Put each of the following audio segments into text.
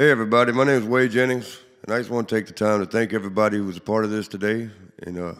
Hey, everybody. My name is Whey Jennings, and I just want to take the time to thank everybody who was a part of this today. And uh,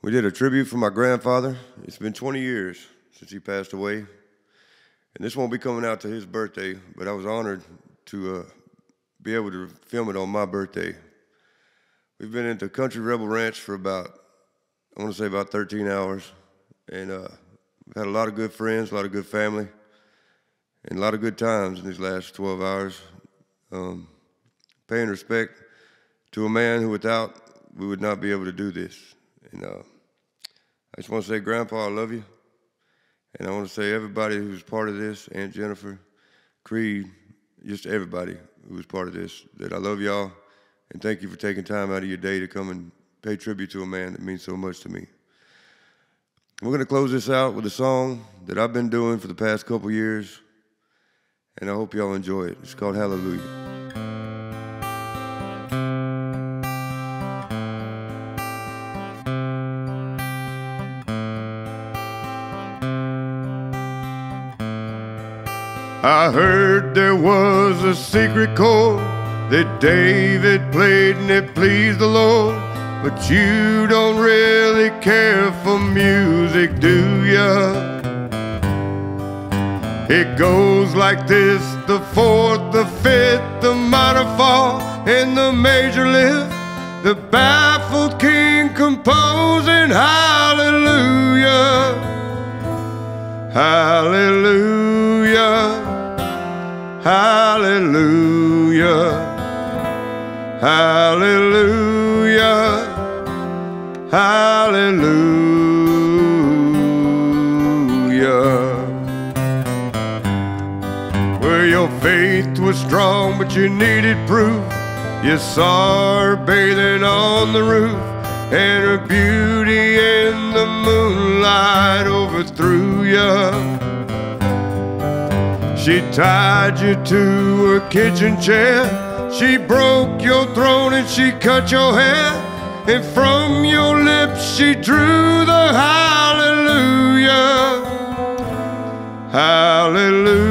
we did a tribute for my grandfather. It's been 20 years since he passed away. And this won't be coming out to his birthday, but I was honored to uh, be able to film it on my birthday. We've been into Country Rebel Ranch for about, I want to say about 13 hours. And uh, we've had a lot of good friends, a lot of good family and a lot of good times in these last 12 hours. Um, paying respect to a man who without we would not be able to do this. And uh, I just want to say, Grandpa, I love you. And I want to say everybody who's part of this, Aunt Jennifer, Creed, just everybody who was part of this, that I love y'all. And thank you for taking time out of your day to come and pay tribute to a man that means so much to me. We're going to close this out with a song that I've been doing for the past couple years and I hope y'all enjoy it. It's called Hallelujah. I heard there was a secret chord that David played and it pleased the Lord. But you don't really care for music, do ya? It goes like this the fourth, the fifth, the minor fall, and the major lift. The baffled king composing hallelujah, hallelujah, hallelujah, hallelujah, hallelujah. Faith was strong, but you needed proof. You saw her bathing on the roof, and her beauty in the moonlight overthrew you. She tied you to her kitchen chair. She broke your throne and she cut your hair. And from your lips she drew the hallelujah. Hallelujah.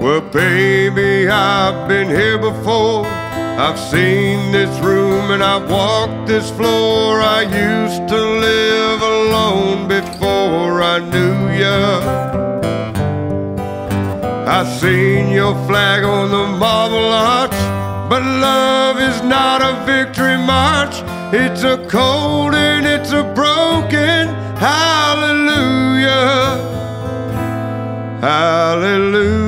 Well, baby, I've been here before. I've seen this room and I've walked this floor. I used to live alone before I knew ya. I've seen your flag on the marble arch, but love is not a victory march. It's a cold and it's a broken hallelujah. Hallelujah.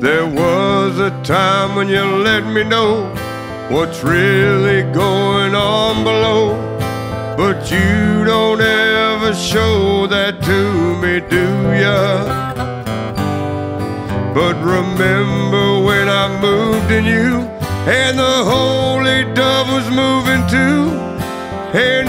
There was a time when you let me know what's really going on below. But you don't ever show that to me, do ya? But remember when I moved in you, and the holy dove was moving too, and